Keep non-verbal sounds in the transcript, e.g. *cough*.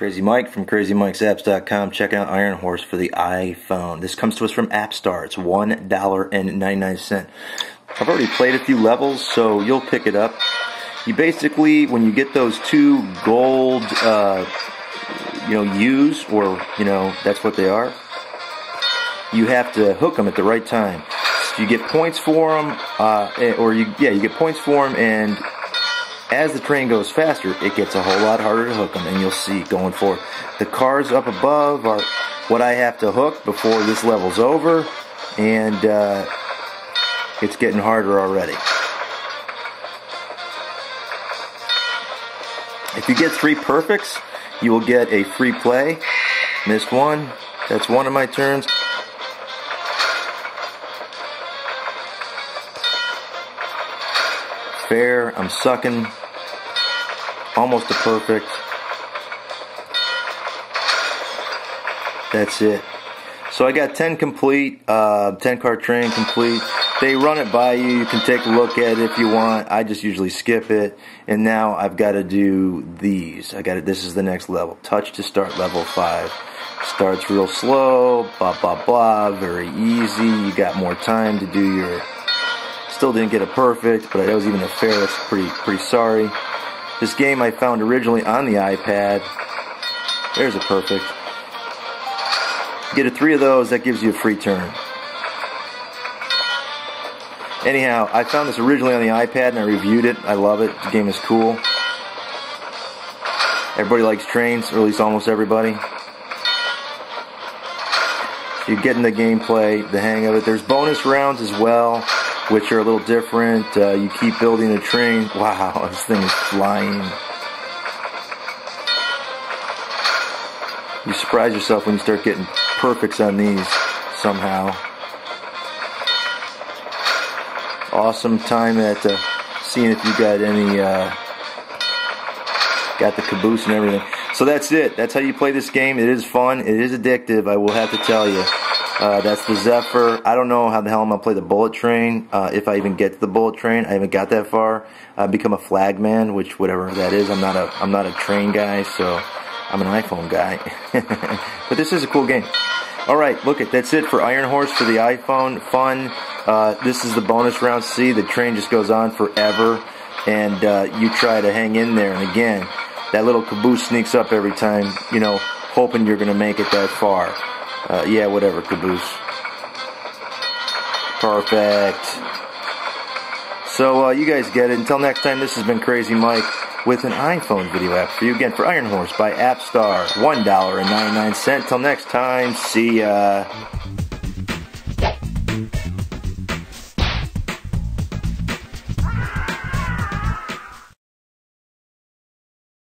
Crazy Mike from CrazyMikesApps.com checking out Iron Horse for the iPhone. This comes to us from AppStar. It's $1.99. I've already played a few levels, so you'll pick it up. You basically, when you get those two gold, uh, you know, U's, or, you know, that's what they are, you have to hook them at the right time. You get points for them, uh, eh, or you, yeah, you get points for them, and as the train goes faster, it gets a whole lot harder to hook them, and you'll see going forward. The cars up above are what I have to hook before this level's over, and uh, it's getting harder already. If you get three perfects, you will get a free play. Missed one. That's one of my turns. Fair. I'm sucking almost a perfect. That's it. So I got 10 complete, uh, 10 card train complete. They run it by you. You can take a look at it if you want. I just usually skip it. And now I've got to do these. I got it. This is the next level. Touch to start level 5. Starts real slow, blah, blah, blah. Very easy. You got more time to do your... Still didn't get a perfect, but that was even a fair. That's pretty, pretty sorry. This game I found originally on the iPad. There's a perfect. Get a three of those, that gives you a free turn. Anyhow, I found this originally on the iPad and I reviewed it. I love it. The game is cool. Everybody likes trains, or at least almost everybody. So you're getting the gameplay, the hang of it. There's bonus rounds as well which are a little different. Uh, you keep building a train. *laughs* Wow, this thing is flying. You surprise yourself when you start getting perfects on these somehow. Awesome time at uh, seeing if you got any, uh, got the caboose and everything. So that's it. That's how you play this game. It is fun. It is addictive, I will have to tell you. Uh, that's the Zephyr. I don't know how the hell I'm gonna play the Bullet Train. Uh, if I even get to the Bullet Train, I haven't got that far. I've become a flagman, which whatever that is. I'm not a I'm not a train guy, so I'm an iPhone guy. *laughs* but this is a cool game. All right, look at that's it for Iron Horse for the iPhone. Fun. Uh, this is the bonus round. C. the train just goes on forever, and uh, you try to hang in there. And again, that little caboose sneaks up every time. You know, hoping you're gonna make it that far. Uh, yeah, whatever, caboose. Perfect. So, uh, you guys get it. Until next time, this has been Crazy Mike with an iPhone video app for you. Again, for Iron Horse by AppStar. $1.99. Till next time, see ya.